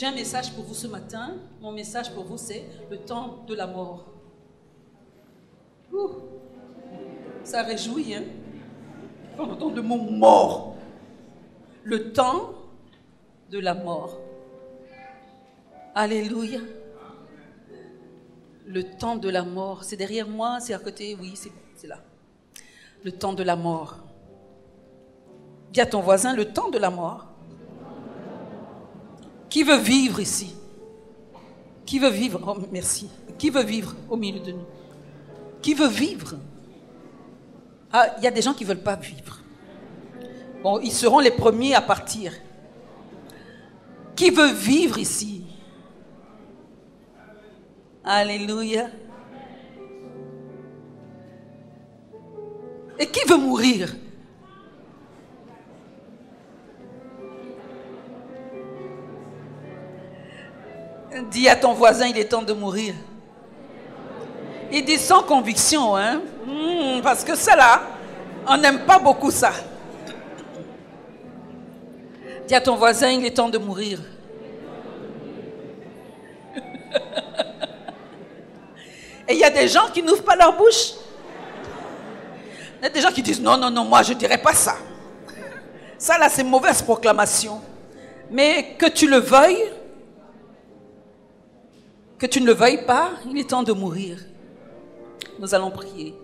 J'ai un message pour vous ce matin. Mon message pour vous, c'est le temps de la mort. Ça réjouit, hein On entend le mot mort. Le temps de la mort. Alléluia. Le temps de la mort. C'est derrière moi, c'est à côté, oui, c'est là. Le temps de la mort. Dis à ton voisin le temps de la mort. Qui veut vivre ici? Qui veut vivre? Oh, merci. Qui veut vivre au milieu de nous? Qui veut vivre? Ah, il y a des gens qui ne veulent pas vivre. Bon, ils seront les premiers à partir. Qui veut vivre ici? Alléluia. Et qui veut mourir? Dis à ton voisin, il est temps de mourir. Il dit sans conviction, hein, hmm, parce que ça là, on n'aime pas beaucoup ça. Dis à ton voisin, il est temps de mourir. Et il y a des gens qui n'ouvrent pas leur bouche. Il y a des gens qui disent non, non, non, moi je ne dirais pas ça. Ça là, c'est mauvaise proclamation. Mais que tu le veuilles, que tu ne le veuilles pas, il est temps de mourir. Nous allons prier.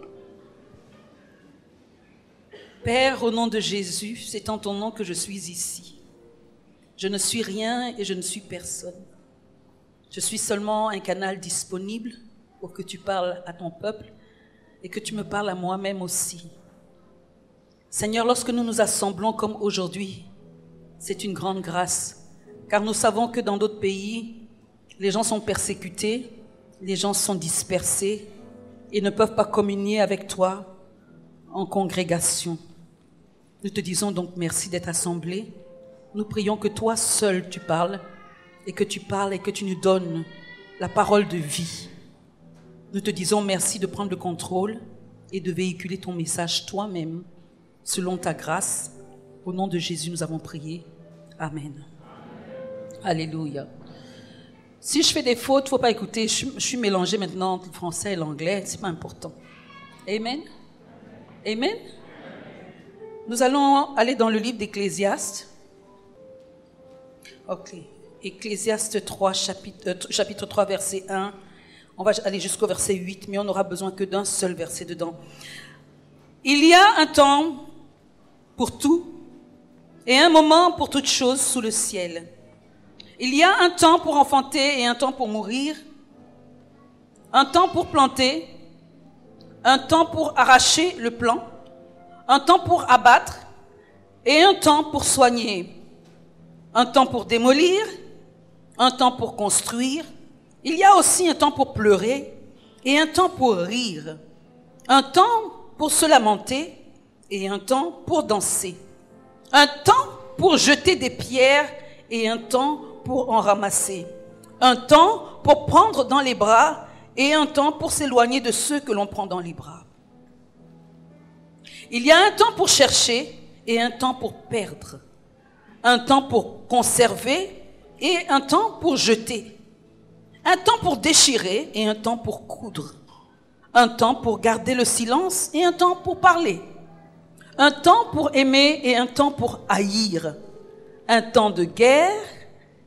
Père, au nom de Jésus, c'est en ton nom que je suis ici. Je ne suis rien et je ne suis personne. Je suis seulement un canal disponible pour que tu parles à ton peuple et que tu me parles à moi-même aussi. Seigneur, lorsque nous nous assemblons comme aujourd'hui, c'est une grande grâce, car nous savons que dans d'autres pays, les gens sont persécutés, les gens sont dispersés et ne peuvent pas communier avec toi en congrégation. Nous te disons donc merci d'être assemblés. Nous prions que toi seul tu parles et que tu parles et que tu nous donnes la parole de vie. Nous te disons merci de prendre le contrôle et de véhiculer ton message toi-même selon ta grâce. Au nom de Jésus, nous avons prié. Amen. Alléluia. Si je fais des fautes, faut pas écouter. Je, suis mélangé maintenant entre le français et l'anglais. C'est pas important. Amen. Amen. Nous allons aller dans le livre d'Ecclésiaste. Ok. Ecclésiaste 3, chapitre, euh, chapitre 3, verset 1. On va aller jusqu'au verset 8, mais on n'aura besoin que d'un seul verset dedans. Il y a un temps pour tout et un moment pour toute chose sous le ciel. Il y a un temps pour enfanter et un temps pour mourir, un temps pour planter, un temps pour arracher le plant, un temps pour abattre et un temps pour soigner, un temps pour démolir, un temps pour construire. Il y a aussi un temps pour pleurer et un temps pour rire, un temps pour se lamenter et un temps pour danser, un temps pour jeter des pierres et un temps pour en ramasser, un temps pour prendre dans les bras et un temps pour s'éloigner de ceux que l'on prend dans les bras. Il y a un temps pour chercher et un temps pour perdre, un temps pour conserver et un temps pour jeter, un temps pour déchirer et un temps pour coudre, un temps pour garder le silence et un temps pour parler, un temps pour aimer et un temps pour haïr, un temps de guerre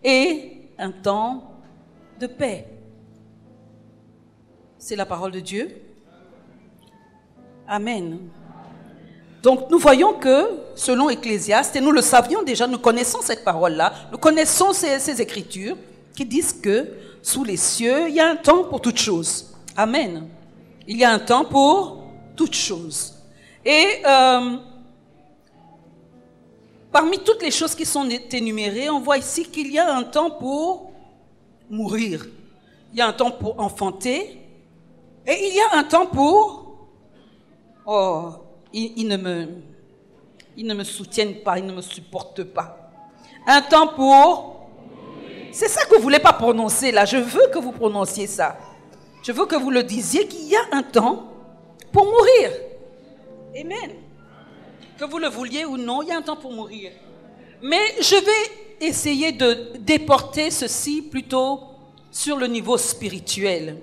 et un temps de paix. C'est la parole de Dieu. Amen. Donc nous voyons que, selon Ecclésiaste, et nous le savions déjà, nous connaissons cette parole-là, nous connaissons ces, écritures qui disent que sous les cieux, il y a un temps pour toutes choses. Amen. Il y a un temps pour toutes choses. Et euh, Parmi toutes les choses qui sont énumérées, on voit ici qu'il y a un temps pour mourir, il y a un temps pour enfanter, et il y a un temps pour... Oh, ils, ne, me, ils ne me soutiennent pas, ils ne me supportent pas. Un temps pour... C'est ça que vous ne voulez pas prononcer là, je veux que vous prononciez ça. Je veux que vous le disiez qu'il y a un temps pour mourir. Amen. Que vous le vouliez ou non, il y a un temps pour mourir. Mais je vais essayer de déporter ceci plutôt sur le niveau spirituel.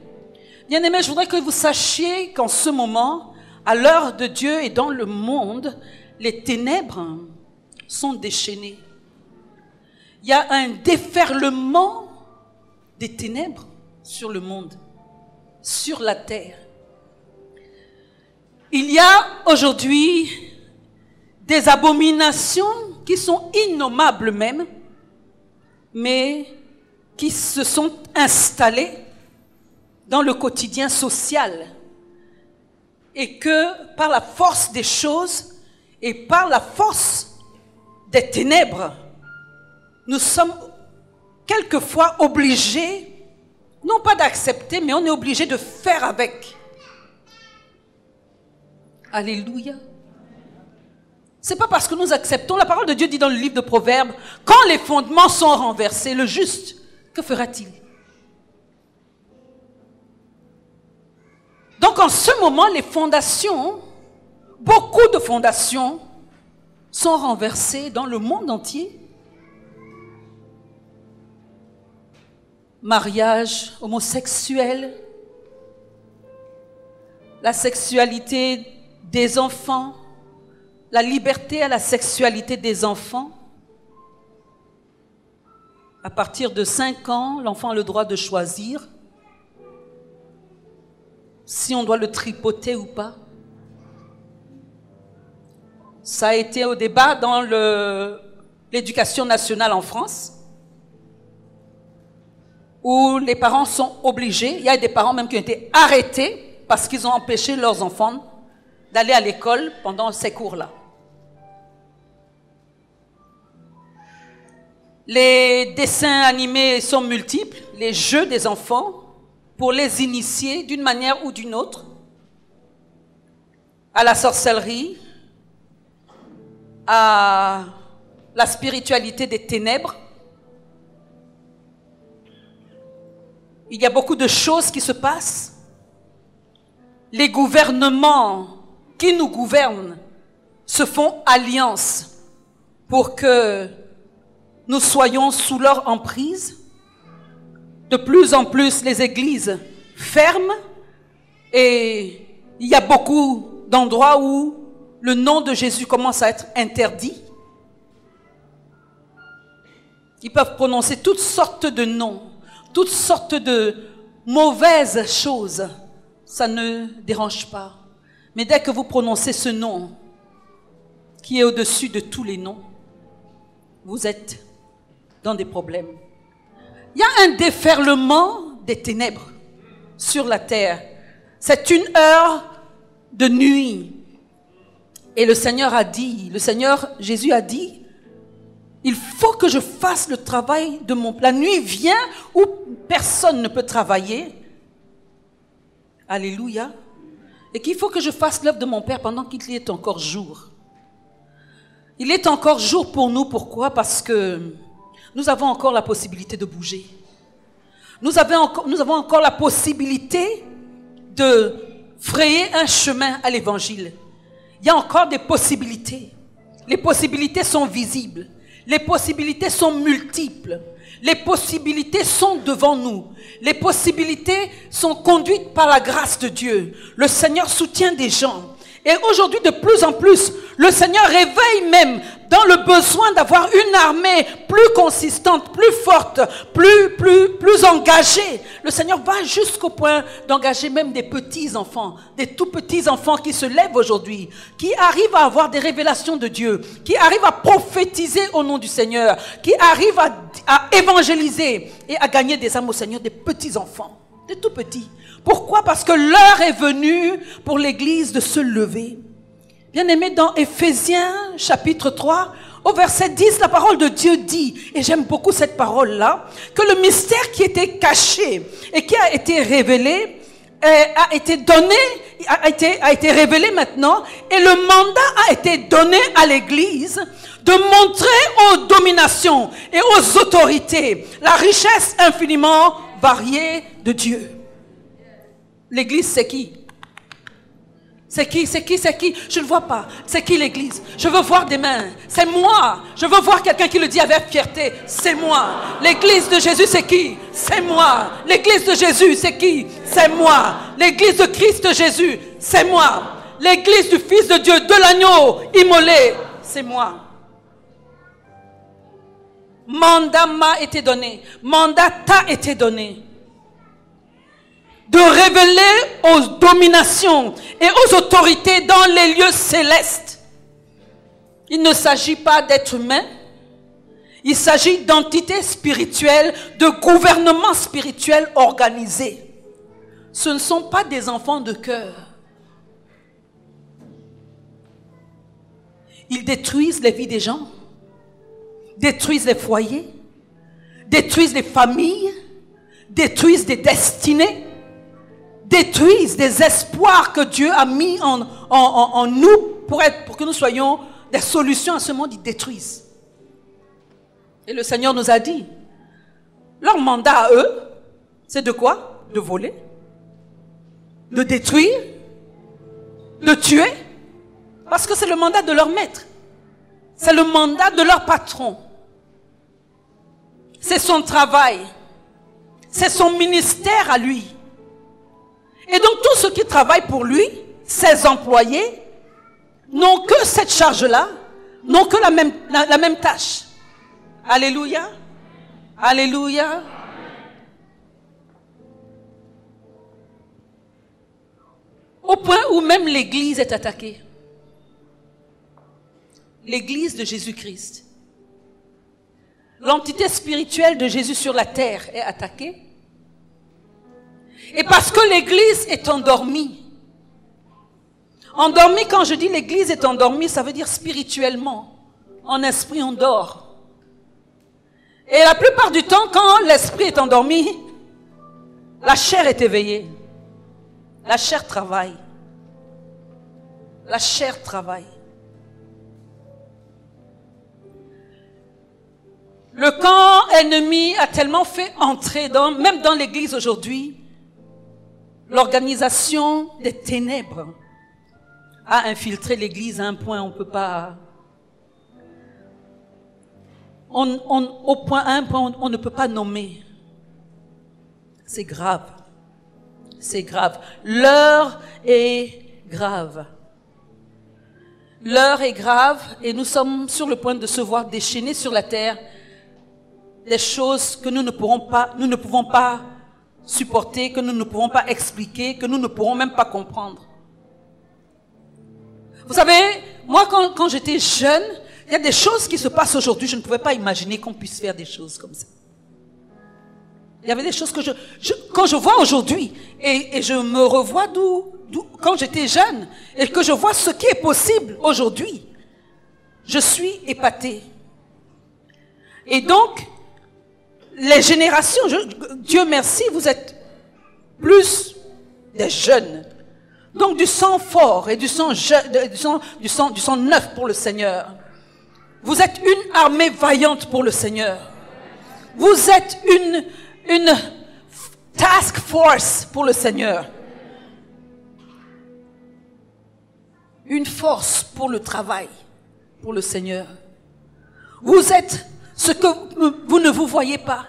Bien aimé, je voudrais que vous sachiez qu'en ce moment, à l'heure de Dieu et dans le monde, les ténèbres sont déchaînées. Il y a un déferlement des ténèbres sur le monde, sur la terre. Il y a aujourd'hui des abominations qui sont innommables même, mais qui se sont installées dans le quotidien social. Et que par la force des choses et par la force des ténèbres, nous sommes quelquefois obligés, non pas d'accepter, mais on est obligé de faire avec. Alléluia. C'est pas parce que nous acceptons, la parole de Dieu dit dans le livre de Proverbes, quand les fondements sont renversés, le juste, que fera-t-il? Donc en ce moment, les fondations, beaucoup de fondations, sont renversées dans le monde entier. Mariage homosexuel, la sexualité des enfants, la liberté à la sexualité des enfants. À partir de 5 ans, l'enfant a le droit de choisir si on doit le tripoter ou pas. Ça a été au débat dans l'éducation nationale en France, où les parents sont obligés, il y a des parents même qui ont été arrêtés parce qu'ils ont empêché leurs enfants d'aller à l'école pendant ces cours-là. Les dessins animés sont multiples, les jeux des enfants pour les initier d'une manière ou d'une autre à la sorcellerie, à la spiritualité des ténèbres. Il y a beaucoup de choses qui se passent. Les gouvernements qui nous gouvernent se font alliance pour que nous soyons sous leur emprise. De plus en plus, les églises ferment et il y a beaucoup d'endroits où le nom de Jésus commence à être interdit. Ils peuvent prononcer toutes sortes de noms, toutes sortes de mauvaises choses. Ça ne dérange pas. Mais dès que vous prononcez ce nom, qui est au-dessus de tous les noms, vous êtes des problèmes. Il y a un déferlement des ténèbres sur la terre. C'est une heure de nuit. Et le Seigneur a dit, le Seigneur Jésus a dit, il faut que je fasse le travail de mon... La nuit vient où personne ne peut travailler. Alléluia et qu'il faut que je fasse l'œuvre de mon Père pendant qu'il est encore jour. Il est encore jour pour nous, pourquoi? Parce que nous avons encore la possibilité de bouger. Nous avons encore, la possibilité de frayer un chemin à l'évangile. Il y a encore des possibilités. Les possibilités sont visibles. Les possibilités sont multiples. Les possibilités sont devant nous. Les possibilités sont conduites par la grâce de Dieu. Le Seigneur soutient des gens. Et aujourd'hui, de plus en plus, le Seigneur réveille même dans le besoin d'avoir une armée plus consistante, plus forte, plus, plus, plus engagée. Le Seigneur va jusqu'au point d'engager même des petits enfants, des tout petits enfants qui se lèvent aujourd'hui, qui arrivent à avoir des révélations de Dieu, qui arrivent à prophétiser au nom du Seigneur, qui arrivent à, à évangéliser et à gagner des âmes au Seigneur, des petits des tout petits. Pourquoi? Parce que l'heure est venue pour l'Église de se lever. Bien aimé, dans Éphésiens chapitre 3, au verset 10, la parole de Dieu dit, et j'aime beaucoup cette parole-là, que le mystère qui était caché et qui a été révélé, euh, a été donné, a été révélé maintenant, et le mandat a été donné à l'Église de montrer aux dominations et aux autorités la richesse infiniment variée de Dieu. L'Église, c'est qui? C'est qui C'est qui C'est qui? Je ne vois pas. C'est qui l'église? Je veux voir des mains. C'est moi. Je veux voir quelqu'un qui le dit avec fierté. C'est moi. L'église de Jésus, c'est qui? C'est moi. L'église de Jésus, c'est qui? C'est moi. L'église de Christ Jésus, c'est moi. L'église du Fils de Dieu, de l'agneau immolé, c'est moi. Mandat m'a été donné. Mandat t'a été donné de révéler aux dominations et aux autorités dans les lieux célestes. Il ne s'agit pas d'être humain, il s'agit d'entités spirituelles, de gouvernements spirituels organisés. Ce ne sont pas des enfants de cœur. Ils détruisent les vies des gens, détruisent les foyers, détruisent les familles, détruisent des destinées détruisent des espoirs que Dieu a mis en, nous pour, être, pour que nous soyons des solutions à ce monde, ils détruisent. Et le Seigneur nous a dit, leur mandat à eux, c'est de quoi? De voler, de détruire, de tuer, parce que c'est le mandat de leur maître, c'est le mandat de leur patron, c'est son travail, c'est son ministère à lui. Et donc tous ceux qui travaillent pour lui, ses employés, n'ont que cette charge-là, n'ont que la même, tâche. Alléluia. Alléluia. Au point où même l'Église est attaquée. L'Église de Jésus-Christ. L'entité spirituelle de Jésus sur la terre est attaquée. Et parce que l'Église est endormie. Endormie, quand je dis l'Église est endormie, ça veut dire spirituellement. En esprit, on dort. Et la plupart du temps, quand l'esprit est endormi, la chair est éveillée. La chair travaille. La chair travaille. Le camp ennemi a tellement fait entrer, dans, même dans l'église aujourd'hui, l'organisation des ténèbres a infiltré l'Église à un point on ne peut pas... On, au point, à un point on ne peut pas nommer. C'est grave. C'est grave. L'heure est grave. L'heure est grave et nous sommes sur le point de se voir déchaîner sur la terre des choses que nous ne pourrons pas, nous ne pouvons pas supporter, que nous ne pouvons pas expliquer, que nous ne pourrons même pas comprendre. Vous savez, moi quand, quand j'étais jeune, il y a des choses qui se passent aujourd'hui, je ne pouvais pas imaginer qu'on puisse faire des choses comme ça. Il y avait des choses que je, quand je vois aujourd'hui, et, et, je me revois d'où, quand j'étais jeune, et que je vois ce qui est possible aujourd'hui, je suis épatée. Et donc, les générations, Dieu merci, vous êtes plus des jeunes. Donc du sang fort et du sang, du sang, neuf pour le Seigneur. Vous êtes une armée vaillante pour le Seigneur. Vous êtes une, une task force pour le Seigneur. Une force pour le travail, pour le Seigneur. Vous êtes ce que vous ne vous voyez pas.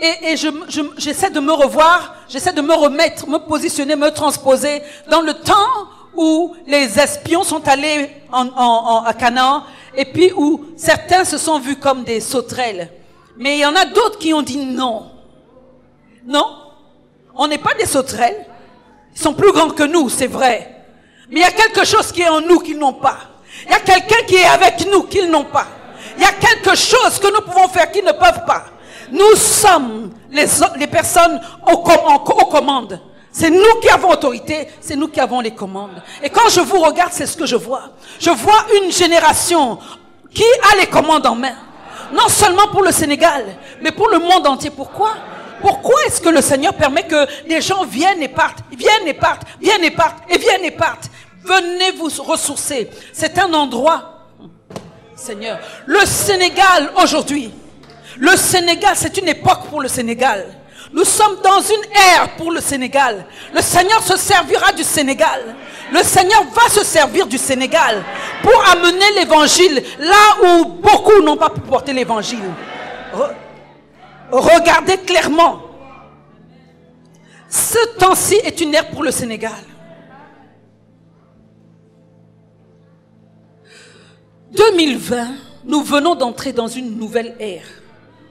Et, et j'essaie je, de me revoir, j'essaie de me remettre, me positionner, me transposer dans le temps où les espions sont allés en, en, à Canaan et puis où certains se sont vus comme des sauterelles. Mais il y en a d'autres qui ont dit non. Non, on n'est pas des sauterelles. Ils sont plus grands que nous, c'est vrai. Mais il y a quelque chose qui est en nous qu'ils n'ont pas. Il y a quelqu'un qui est avec nous qu'ils n'ont pas. Il y a quelque chose que nous pouvons faire qu'ils ne peuvent pas. Nous sommes les, personnes aux, aux commandes. C'est nous qui avons autorité, c'est nous qui avons les commandes. Et quand je vous regarde, c'est ce que je vois. Je vois une génération qui a les commandes en main. Non seulement pour le Sénégal, mais pour le monde entier. Pourquoi? Pourquoi est-ce que le Seigneur permet que les gens viennent et partent, viennent et partent, viennent et partent, et viennent et partent? Venez vous ressourcer. C'est un endroit Seigneur. Le Sénégal aujourd'hui, le Sénégal, c'est une époque pour le Sénégal. Nous sommes dans une ère pour le Sénégal. Le Seigneur se servira du Sénégal. Le Seigneur va se servir du Sénégal pour amener l'évangile là où beaucoup n'ont pas pu porter l'évangile. Regardez clairement. Ce temps-ci est une ère pour le Sénégal. 2020, nous venons d'entrer dans une nouvelle ère.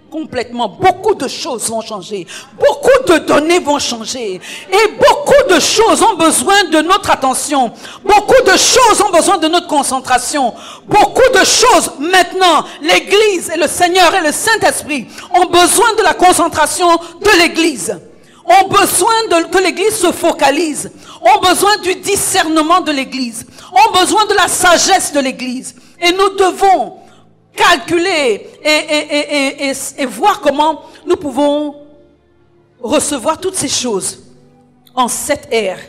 Complètement. Beaucoup de choses vont changer. Beaucoup de données vont changer. Et beaucoup de choses ont besoin de notre attention. Beaucoup de choses ont besoin de notre concentration. Beaucoup de choses maintenant, l'Église et le Seigneur et le Saint-Esprit ont besoin de la concentration de l'Église. Ont besoin de, que l'Église se focalise. Ont besoin du discernement de l'Église. Ont besoin de la sagesse de l'Église. Et nous devons calculer et, voir comment nous pouvons recevoir toutes ces choses en cette ère.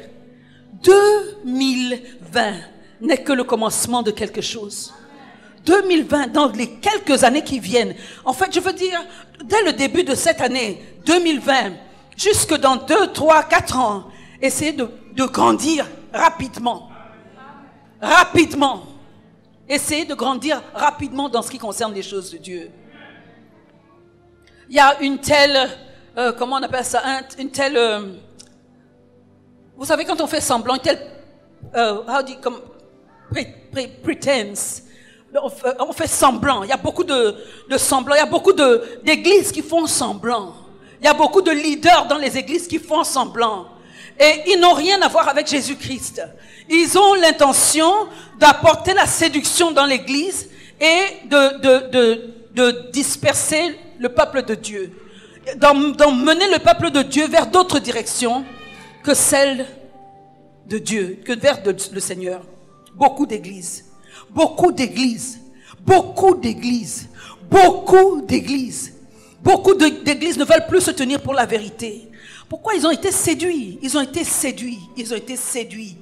2020 n'est que le commencement de quelque chose. 2020, dans les quelques années qui viennent, en fait, je veux dire, dès le début de cette année, 2020, jusque dans 2, 3, 4 ans, essayez de, de grandir rapidement. Rapidement. Essayez de grandir rapidement dans ce qui concerne les choses de Dieu. Il y a une telle, euh, comment on appelle ça, une telle, euh, vous savez quand on fait semblant, une telle, euh, how do you, comme, pretense. On fait, semblant. Il y a beaucoup de, de semblants. Il y a beaucoup d'églises qui font semblant. Il y a beaucoup de leaders dans les églises qui font semblant. Et ils n'ont rien à voir avec Jésus-Christ. Ils ont l'intention d'apporter la séduction dans l'Église et de, disperser le peuple de Dieu. D'emmener le peuple de Dieu vers d'autres directions que celles de Dieu, que vers le Seigneur. Beaucoup d'églises. Beaucoup d'églises. Beaucoup d'églises. Beaucoup d'églises. Beaucoup d'églises ne veulent plus se tenir pour la vérité. Pourquoi ils ont été séduits? Ils ont été séduits. Ils ont été séduits.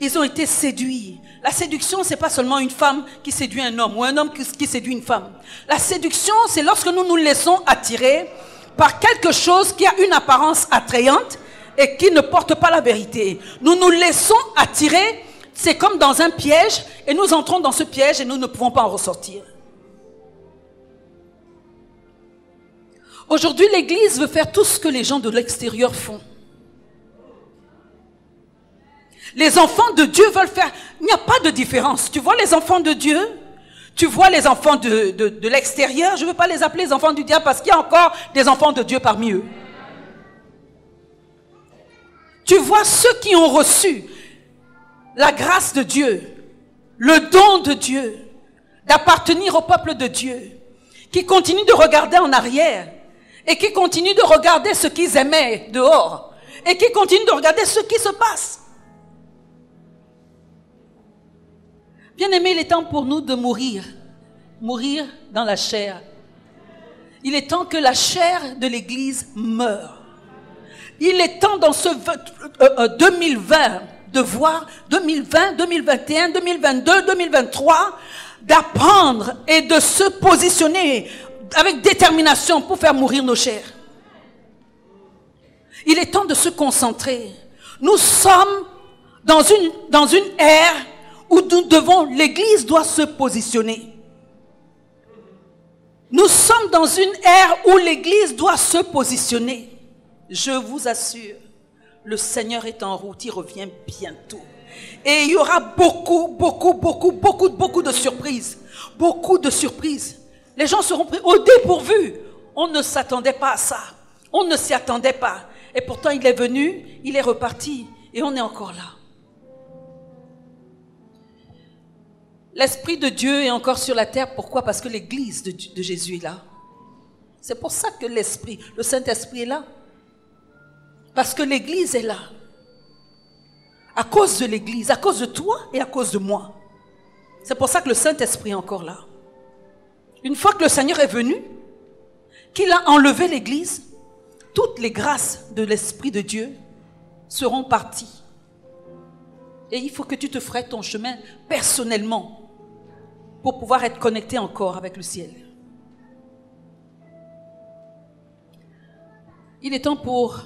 Ils ont été séduits. La séduction, c'est pas seulement une femme qui séduit un homme ou un homme qui séduit une femme. La séduction, c'est lorsque nous nous laissons attirer par quelque chose qui a une apparence attrayante et qui ne porte pas la vérité. Nous nous laissons attirer, c'est comme dans un piège, et nous entrons dans ce piège et nous ne pouvons pas en ressortir. Aujourd'hui, l'Église veut faire tout ce que les gens de l'extérieur font. Les enfants de Dieu veulent faire... Il n'y a pas de différence. Tu vois les enfants de Dieu? Tu vois les enfants de, de, l'extérieur? Je ne veux pas les appeler les enfants du diable parce qu'il y a encore des enfants de Dieu parmi eux. Tu vois ceux qui ont reçu la grâce de Dieu, le don de Dieu, d'appartenir au peuple de Dieu, qui continuent de regarder en arrière et qui continuent de regarder ce qu'ils aimaient dehors et qui continuent de regarder ce qui se passe. Bien aimé, il est temps pour nous de mourir, mourir dans la chair. Il est temps que la chair de l'Église meure. Il est temps dans ce 2020 euh, euh, de voir 2020, 2021, 2022, 2023 d'apprendre et de se positionner avec détermination pour faire mourir nos chairs. Il est temps de se concentrer. Nous sommes dans une, dans une ère où nous devons, l'Église doit se positionner. Nous sommes dans une ère où l'Église doit se positionner. Je vous assure, le Seigneur est en route, il revient bientôt. Et il y aura beaucoup, beaucoup, beaucoup, beaucoup, beaucoup de surprises. Beaucoup de surprises. Les gens seront pris au dépourvu. On ne s'attendait pas à ça. On ne s'y attendait pas. Et pourtant, il est venu, il est reparti, et on est encore là. L'Esprit de Dieu est encore sur la terre. Pourquoi? Parce que l'Église de, de, Jésus est là. C'est pour ça que l'Esprit, le Saint-Esprit est là. Parce que l'Église est là. À cause de l'Église, à cause de toi et à cause de moi. C'est pour ça que le Saint-Esprit est encore là. Une fois que le Seigneur est venu, qu'il a enlevé l'Église, toutes les grâces de l'Esprit de Dieu seront parties. Et il faut que tu te ferais ton chemin personnellement pour pouvoir être connecté encore avec le ciel. Il est temps pour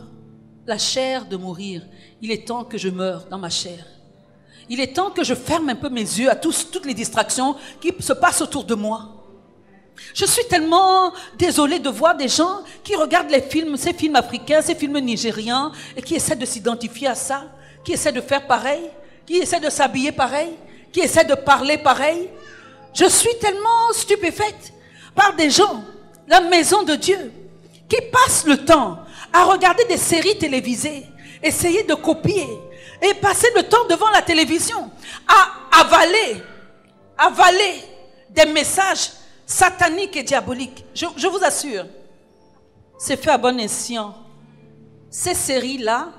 la chair de mourir. Il est temps que je meure dans ma chair. Il est temps que je ferme un peu mes yeux à toutes les distractions qui se passent autour de moi. Je suis tellement désolée de voir des gens qui regardent les films, ces films africains, ces films nigériens, et qui essaient de s'identifier à ça, qui essaient de faire pareil, qui essaient de s'habiller pareil, qui essaient de parler pareil. Je suis tellement stupéfaite par des gens, la maison de Dieu, qui passent le temps à regarder des séries télévisées, essayer de copier et passer le temps devant la télévision à avaler, avaler des messages sataniques et diaboliques. Je, vous assure, c'est fait à bon escient. Ces séries-là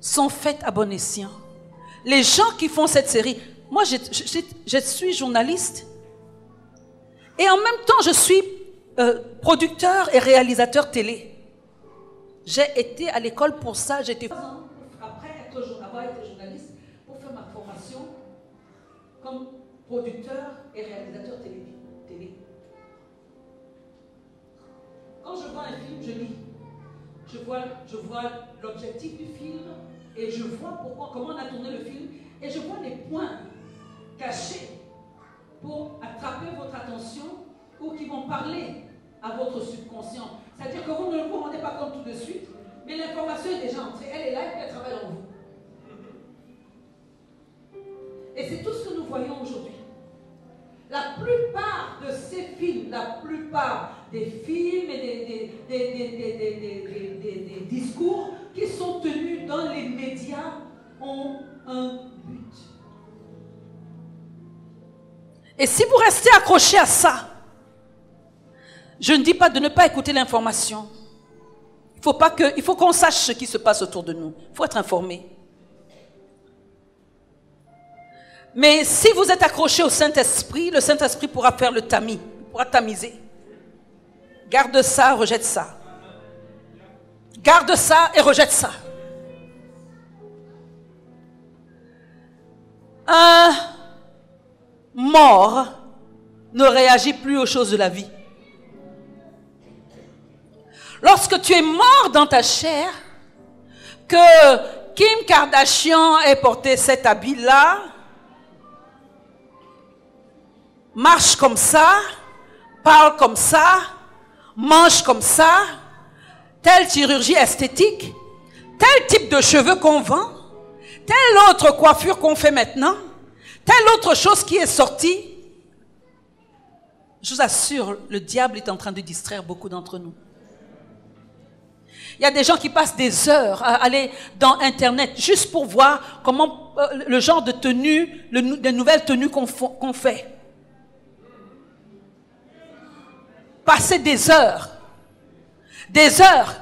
sont faites à bon escient. Les gens qui font cette série, moi je, suis journaliste et en même temps je suis euh, producteur et réalisateur télé. J'ai été à l'école pour ça. J'étais été journaliste pour faire ma formation comme producteur et réalisateur télé. Quand je vois un film, je lis. Je vois, je vois l'objectif du film et je vois pourquoi, comment on a tourné le film et je vois les points cachés pour attraper votre attention ou qui vont parler à votre subconscient. C'est-à-dire que vous ne vous rendez pas compte tout de suite, mais l'information est déjà entrée. Elle est là et elle travaille en vous. Et c'est tout ce que nous voyons aujourd'hui. La plupart de ces films, la plupart des films et des, discours qui sont tenus dans les médias ont un but. Et si vous restez accroché à ça, je ne dis pas de ne pas écouter l'information. Il faut qu'on sache ce qui se passe autour de nous. Il faut être informé. Mais si vous êtes accroché au Saint-Esprit, le Saint-Esprit pourra faire le tamis, pourra tamiser. Garde ça, rejette ça. Garde ça et rejette ça. Un mort ne réagit plus aux choses de la vie. Lorsque tu es mort dans ta chair, que Kim Kardashian ait porté cet habit-là, marche comme ça, parle comme ça, mange comme ça, telle chirurgie esthétique, tel type de cheveux qu'on vend, telle autre coiffure qu'on fait maintenant, telle autre chose qui est sortie. Je vous assure, le diable est en train de distraire beaucoup d'entre nous. Il y a des gens qui passent des heures à aller dans Internet juste pour voir comment euh, le genre de tenue, le, des nouvelles tenues qu'on fait. Passer des heures. Des heures.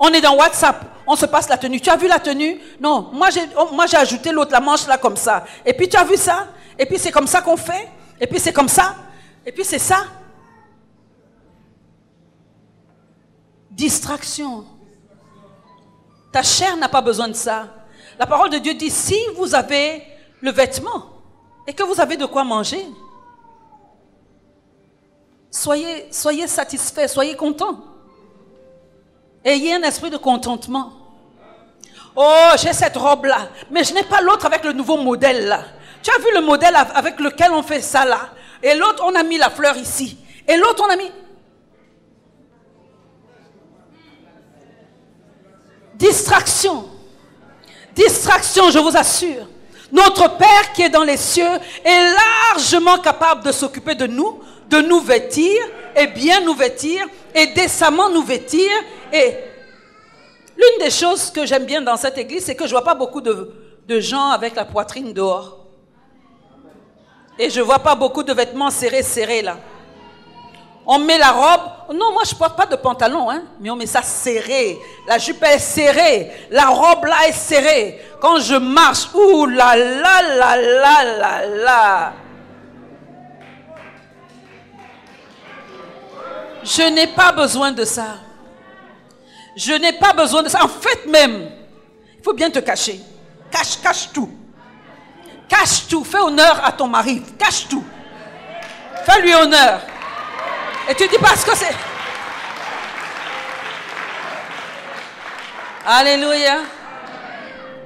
On est dans WhatsApp, on se passe la tenue. Tu as vu la tenue? Non, moi j'ai, oh, moi j'ai ajouté l'autre, la manche là comme ça. Et puis tu as vu ça? Et puis c'est comme ça qu'on fait? Et puis c'est comme ça? Et puis c'est ça? Distraction. Ta chair n'a pas besoin de ça. La parole de Dieu dit, si vous avez le vêtement et que vous avez de quoi manger, soyez, soyez satisfait, soyez content. Ayez un esprit de contentement. Oh, j'ai cette robe-là, mais je n'ai pas l'autre avec le nouveau modèle là. Tu as vu le modèle avec lequel on fait ça là? Et l'autre, on a mis la fleur ici. Et l'autre, on a mis... Distraction. Distraction, je vous assure. Notre Père qui est dans les cieux est largement capable de s'occuper de nous, de nous vêtir et bien nous vêtir et décemment nous vêtir. Et l'une des choses que j'aime bien dans cette église, c'est que je vois pas beaucoup de, de gens avec la poitrine dehors. Et je vois pas beaucoup de vêtements serrés, serrés là. On met la robe. Non, moi je porte pas de pantalon, hein, mais on met ça serré. La jupe est serrée. La robe là est serrée. Quand je marche, ouh là là là là là là. Je n'ai pas besoin de ça. Je n'ai pas besoin de ça. En fait même, il faut bien te cacher. Cache, cache tout. Cache tout. Fais honneur à ton mari. Cache tout. Fais-lui honneur. Et tu dis parce que c'est... Alléluia.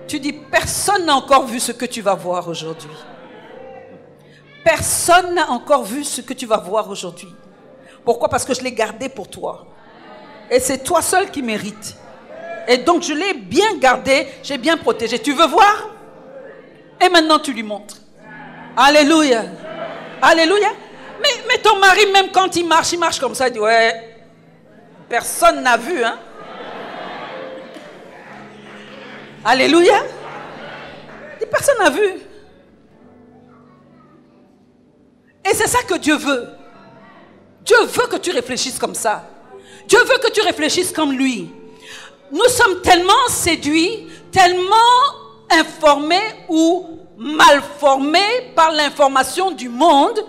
Tu dis, personne n'a encore vu ce que tu vas voir aujourd'hui. Personne n'a encore vu ce que tu vas voir aujourd'hui. Pourquoi? Parce que je l'ai gardé pour toi. Et c'est toi seul qui mérites. Et donc je l'ai bien gardé, j'ai bien protégé. Tu veux voir? Et maintenant tu lui montres. Alléluia. Alléluia. Mais, ton mari, même quand il marche, il marche comme ça, il dit, ouais, personne n'a vu, hein Alléluia. Personne n'a vu. Et c'est ça que Dieu veut. Dieu veut que tu réfléchisses comme ça. Dieu veut que tu réfléchisses comme lui. Nous sommes tellement séduits, tellement informés ou mal formés par l'information du monde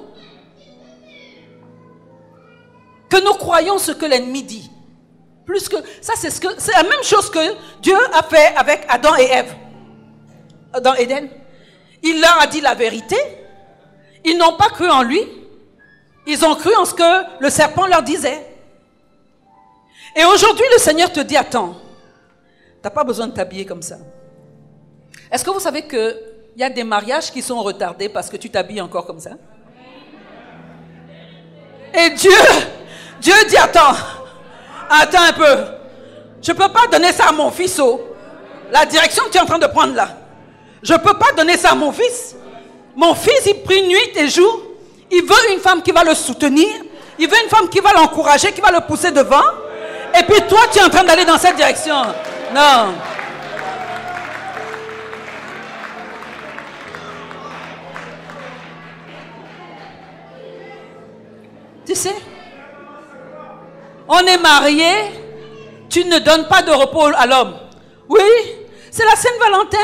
que nous croyons ce que l'ennemi dit. Plus que ça, c'est c'est la même chose que Dieu a fait avec Adam et Ève dans Éden. Il leur a dit la vérité. Ils n'ont pas cru en lui. Ils ont cru en ce que le serpent leur disait. Et aujourd'hui, le Seigneur te dit attends, tu n'as pas besoin de t'habiller comme ça. Est-ce que vous savez qu'il y a des mariages qui sont retardés parce que tu t'habilles encore comme ça? Et Dieu, Dieu dit attends, attends un peu. Je ne peux pas donner ça à mon fils. Oh. La direction que tu es en train de prendre là. Je ne peux pas donner ça à mon fils. Mon fils, il prie nuit et jour. Il veut une femme qui va le soutenir. Il veut une femme qui va l'encourager, qui va le pousser devant. Et puis toi, tu es en train d'aller dans cette direction. Non. Tu sais, on est marié, tu ne donnes pas de repos à l'homme. Oui, c'est la Sainte-Valentin.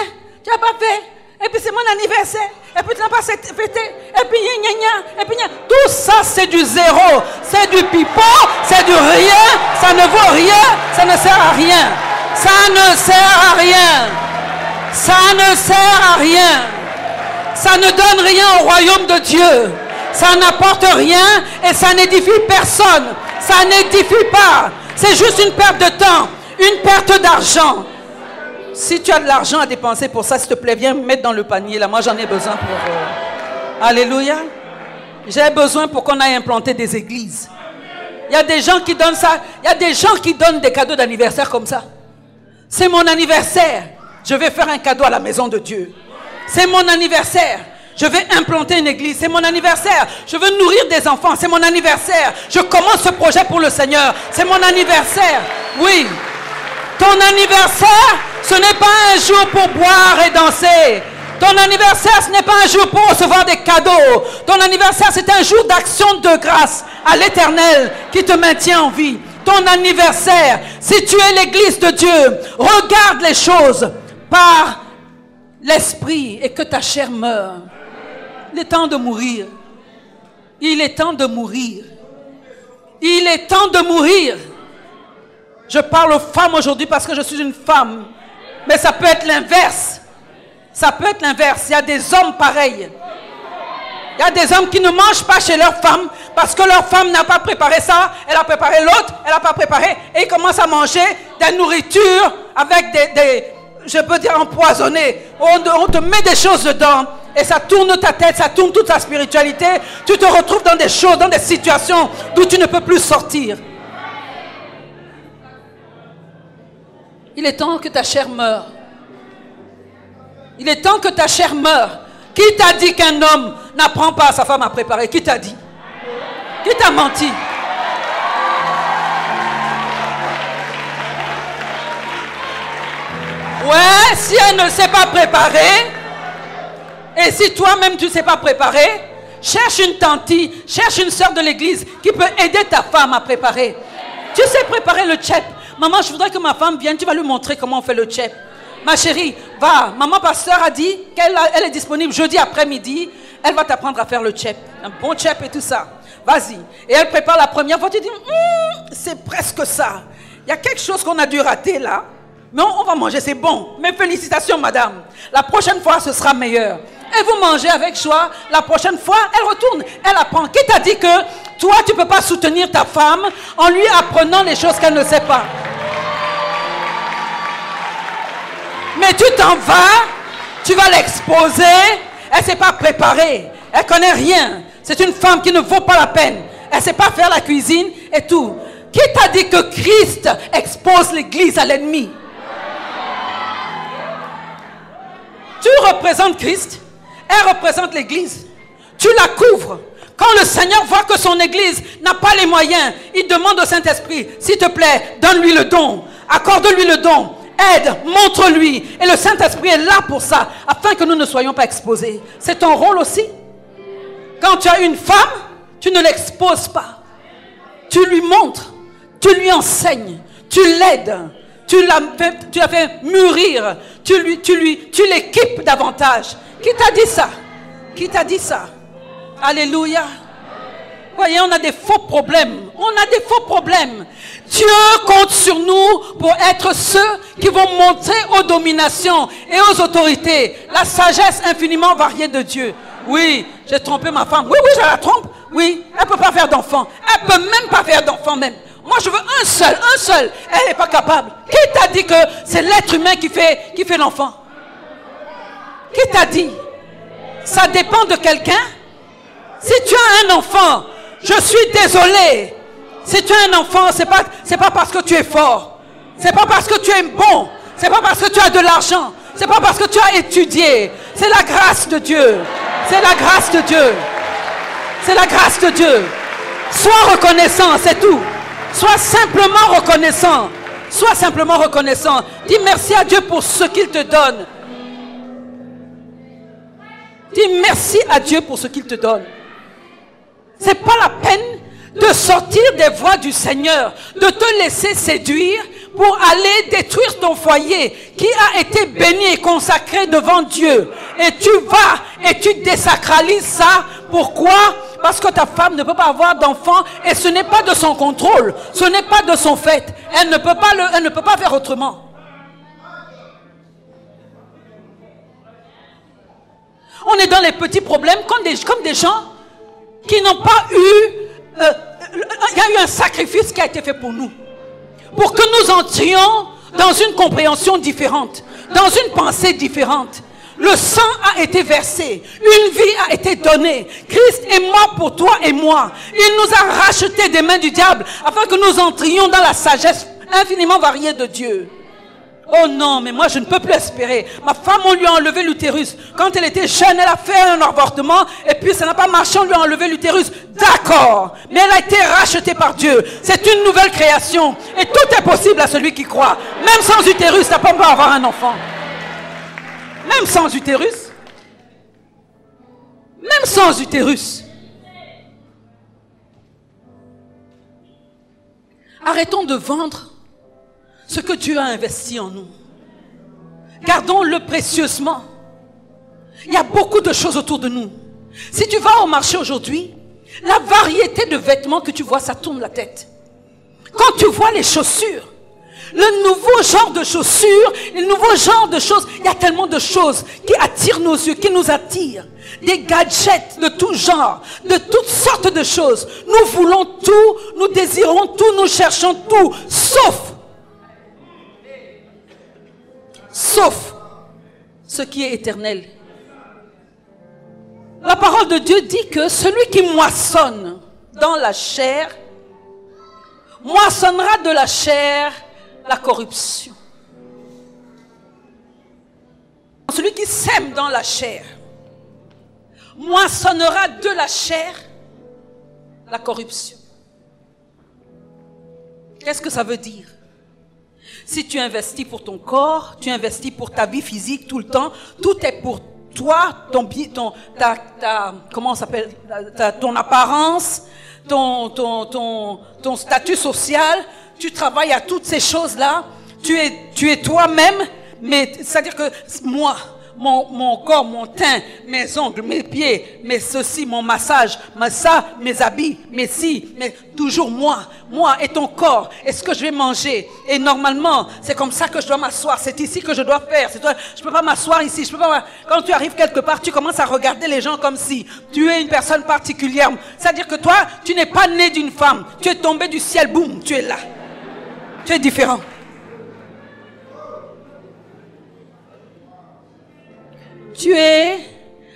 Tu n'as pas fait. Et puis c'est mon anniversaire. Et puis tu n'as pas fêté. Et puis gna gna Et puis Tout ça c'est du zéro. C'est du pipeau. C'est du rien. Ça ne vaut rien. Ça ne sert à rien. Ça ne sert à rien. Ça ne sert à rien. Ça ne donne rien au royaume de Dieu. Ça n'apporte rien et ça n'édifie personne. Ça n'édifie pas. C'est juste une perte de temps, une perte d'argent. Si tu as de l'argent à dépenser pour ça, s'il te plaît, viens me mettre dans le panier. Là, moi, j'en ai besoin pour. Euh, Alléluia. J'ai besoin pour qu'on aille implanter des églises. Il y a des gens qui donnent ça. Il y a des gens qui donnent des cadeaux d'anniversaire comme ça. C'est mon anniversaire. Je vais faire un cadeau à la maison de Dieu. C'est mon anniversaire. Je vais implanter une église. C'est mon anniversaire. Je veux nourrir des enfants. C'est mon anniversaire. Je commence ce projet pour le Seigneur. C'est mon anniversaire. Oui. Ton anniversaire, ce n'est pas un jour pour boire et danser. Ton anniversaire, ce n'est pas un jour pour recevoir des cadeaux. Ton anniversaire, c'est un jour d'action de grâce à l'éternel qui te maintient en vie. Ton anniversaire, si tu es l'église de Dieu, regarde les choses par l'esprit et que ta chair meure. Il est temps de mourir. Il est temps de mourir. Il est temps de mourir. Je parle aux femmes aujourd'hui parce que je suis une femme. Mais ça peut être l'inverse. Ça peut être l'inverse. Il y a des hommes pareils. Il y a des hommes qui ne mangent pas chez leur femme parce que leur femme n'a pas préparé ça. Elle a préparé l'autre, elle n'a pas préparé. Et ils commencent à manger des nourritures avec des, je peux dire, empoisonnées. On, on te met des choses dedans et ça tourne ta tête, ça tourne toute ta spiritualité. Tu te retrouves dans des choses, dans des situations d'où tu ne peux plus sortir. Il est temps que ta chair meure. Il est temps que ta chair meure. Qui t'a dit qu'un homme n'apprend pas à sa femme à préparer? Qui t'a dit? Qui t'a menti? Ouais, si elle ne sait pas préparer, et si toi-même tu ne sais pas préparer, cherche une tante, cherche une soeur de l'église qui peut aider ta femme à préparer. Tu sais préparer le tchèp. Maman, je voudrais que ma femme vienne, tu vas lui montrer comment on fait le tchèp. Ma chérie, va. Maman pasteur a dit qu'elle elle est disponible jeudi après-midi. Elle va t'apprendre à faire le tchèp. Un bon tchèp et tout ça. Vas-y. Et elle prépare la première fois. Tu dis, hum, c'est presque ça. Il y a quelque chose qu'on a dû rater là. Mais on va manger, c'est bon. Mais félicitations, madame. La prochaine fois, ce sera meilleur. Et vous mangez avec joie. La prochaine fois, elle retourne. Elle apprend. Qui t'a dit que toi, tu ne peux pas soutenir ta femme en lui apprenant les choses qu'elle ne sait pas Mais tu t'en vas, tu vas l'exposer, elle s'est pas préparée, elle connaît rien. C'est une femme qui ne vaut pas la peine. Elle sait pas faire la cuisine et tout. Qui t'a dit que Christ expose l'église à l'ennemi? Tu représentes Christ, elle représente l'église. Tu la couvres. Quand le Seigneur voit que son église n'a pas les moyens, il demande au Saint-Esprit, s'il te plaît, donne-lui le don, accorde-lui le don, aide, montre-lui. Et le Saint-Esprit est là pour ça, afin que nous ne soyons pas exposés. C'est ton rôle aussi. Quand tu as une femme, tu ne l'exposes pas. Tu lui montres, tu lui enseignes, tu l'aides, tu tu fait mûrir, tu lui, tu tu l'équipes davantage. Qui t'a dit ça? Qui t'a dit ça? Alléluia. Voyez, on a des faux problèmes. On a des faux problèmes. Dieu compte sur nous pour être ceux qui vont montrer aux dominations et aux autorités la sagesse infiniment variée de Dieu. Oui, j'ai trompé ma femme. Oui, oui, je la trompe. Oui, elle peut pas faire d'enfant. Elle peut même pas faire d'enfant même. Moi, je veux un seul, un seul. Elle n'est pas capable. Qui t'a dit que c'est l'être humain qui fait l'enfant? Qui t'a dit? Ça dépend de quelqu'un. Si tu as un enfant, je suis désolé. Si tu as un enfant, c'est pas, c'est pas parce que tu es fort. C'est pas parce que tu es bon. C'est pas parce que tu as de l'argent. C'est pas parce que tu as étudié. C'est la grâce de Dieu. C'est la grâce de Dieu. C'est la grâce de Dieu. Sois reconnaissant, c'est tout. Sois simplement reconnaissant. Sois simplement reconnaissant. Dis merci à Dieu pour ce qu'il te donne. Dis merci à Dieu pour ce qu'il te donne. C'est pas la peine de sortir des voies du Seigneur, de te laisser séduire pour aller détruire ton foyer qui a été béni et consacré devant Dieu. Et tu vas et tu désacralises ça. Pourquoi? Parce que ta femme ne peut pas avoir d'enfant et ce n'est pas de son contrôle, ce n'est pas de son fait. Elle ne peut pas, le, ne peut pas faire autrement. On est dans les petits problèmes comme des, comme des gens qui n'ont pas eu... Euh, il y a eu un sacrifice qui a été fait pour nous pour que nous entrions dans une compréhension différente, dans une pensée différente. Le sang a été versé, une vie a été donnée. Christ est mort pour toi et moi. Il nous a rachetés des mains du diable afin que nous entrions dans la sagesse infiniment variée de Dieu. Oh non, mais moi je ne peux plus espérer. Ma femme, on lui a enlevé l'utérus. Quand elle était jeune, elle a fait un avortement et puis ça n'a pas marché, on lui a enlevé l'utérus. D'accord, mais elle a été rachetée par Dieu. C'est une nouvelle création et tout est possible à celui qui croit. Même sans utérus, ça peut pas avoir un enfant. Même sans utérus. Même sans utérus. Arrêtons de vendre ce que Dieu a investi en nous. Gardons-le précieusement. Il y a beaucoup de choses autour de nous. Si tu vas au marché aujourd'hui, la variété de vêtements que tu vois, ça tourne la tête. Quand tu vois les chaussures, le nouveau genre de chaussures, le nouveau genre de choses, il y a tellement de choses qui attirent nos yeux, qui nous attirent. Des gadgets de tout genre, de toutes sortes de choses. Nous voulons tout, nous désirons tout, nous cherchons tout, sauf sauf ce qui est éternel. La parole de Dieu dit que celui qui moissonne dans la chair moissonnera de la chair la corruption. Celui qui sème dans la chair moissonnera de la chair la corruption. Qu'est-ce que ça veut dire? Si tu investis pour ton corps, tu investis pour ta vie physique tout le temps, tout est pour toi, ton, ton, ta, ta, comment s'appelle, ton apparence, ton, ton, ton, ton statut social, tu travailles à toutes ces choses-là, tu es, tu es toi-même, mais c'est-à-dire que moi, mon, corps, mon teint, mes ongles, mes pieds, mes ceci, mon massage, mes ça, mes habits, mes si, mais toujours moi, moi et ton corps, est-ce que je vais manger? Et normalement, c'est comme ça que je dois m'asseoir, c'est ici que je dois faire. Toi, je peux pas m'asseoir ici, je peux pas. Quand tu arrives quelque part, tu commences à regarder les gens comme si tu es une personne particulière. C'est-à-dire que toi, tu n'es pas né d'une femme, tu es tombé du ciel, boum, tu es là. Tu es différent. Tu es...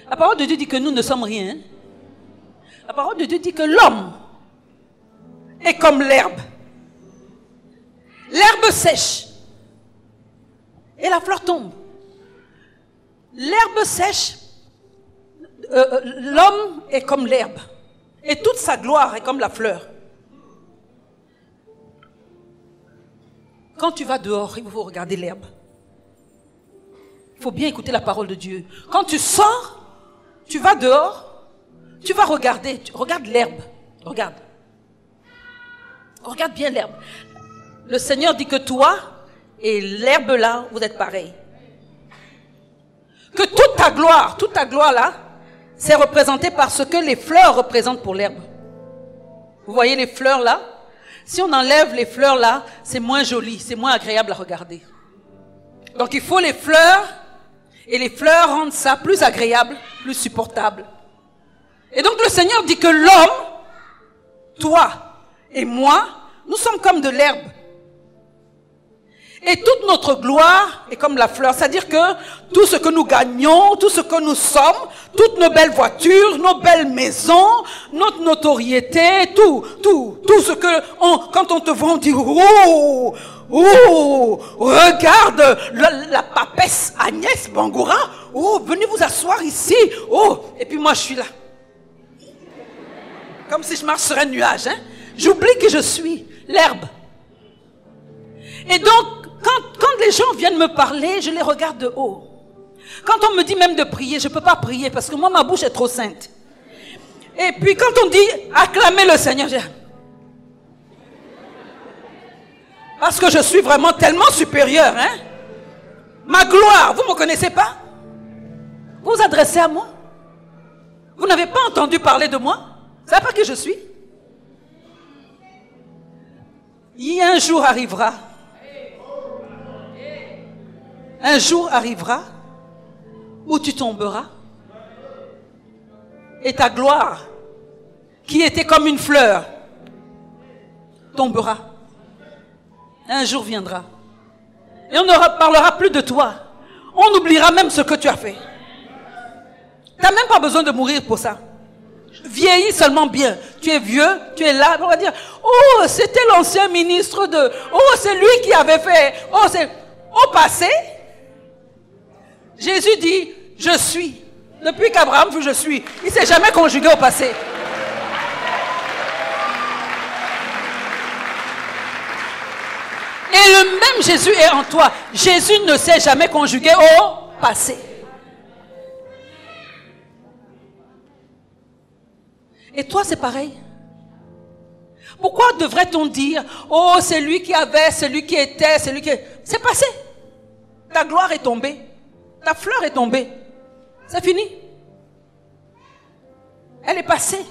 La parole de Dieu dit que nous ne sommes rien. La parole de Dieu dit que l'homme est comme l'herbe. L'herbe sèche. Et la fleur tombe. L'herbe sèche. Euh, euh, l'homme est comme l'herbe. Et toute sa gloire est comme la fleur. Quand tu vas dehors, il faut regarder l'herbe. Il faut bien écouter la parole de Dieu. Quand tu sors, tu vas dehors, tu vas regarder, regarde l'herbe. Regarde. Regarde bien l'herbe. Le Seigneur dit que toi et l'herbe là, vous êtes pareils. Que toute ta gloire, toute ta gloire là, c'est représenté par ce que les fleurs représentent pour l'herbe. Vous voyez les fleurs là? Si on enlève les fleurs là, c'est moins joli, c'est moins agréable à regarder. Donc il faut les fleurs et les fleurs rendent ça plus agréable, plus supportable. Et donc le Seigneur dit que l'homme, toi et moi, nous sommes comme de l'herbe. Et toute notre gloire est comme la fleur. C'est-à-dire que tout ce que nous gagnons, tout ce que nous sommes, toutes nos belles voitures, nos belles maisons, notre notoriété, tout, tout, tout ce que, quand on te voit, on dit, oh, oh, regarde la, papesse Agnès Bangoura, oh, venez vous asseoir ici, oh, et puis moi je suis là. Comme si je marche sur un nuage, hein. J'oublie que je suis l'herbe. Et donc, quand, les gens viennent me parler, je les regarde de haut. Quand on me dit même de prier, je ne peux pas prier parce que moi, ma bouche est trop sainte. Et puis quand on dit acclamer le Seigneur, je... parce que je suis vraiment tellement supérieur. Hein? Ma gloire, vous ne me connaissez pas? Vous vous adressez à moi? Vous n'avez pas entendu parler de moi? Vous savez pas qui je suis? Il y a un jour arrivera un jour arrivera où tu tomberas et ta gloire, qui était comme une fleur, tombera. Un jour viendra. Et on ne parlera plus de toi. On oubliera même ce que tu as fait. Tu n'as même pas besoin de mourir pour ça. Vieillis seulement bien. Tu es vieux, tu es là. On va dire, oh, c'était l'ancien ministre de... Oh, c'est lui qui avait fait... Oh, c'est... Au passé, Jésus dit, je suis. Depuis qu'Abraham fut je suis. Il ne s'est jamais conjugué au passé. Et le même Jésus est en toi. Jésus ne s'est jamais conjugué au passé. Et toi, c'est pareil. Pourquoi devrait-on dire, oh, c'est lui qui avait, c'est lui qui était, c'est lui qui... C'est passé. Ta gloire est tombée. Ta fleur est tombée. C'est fini. Elle est passée.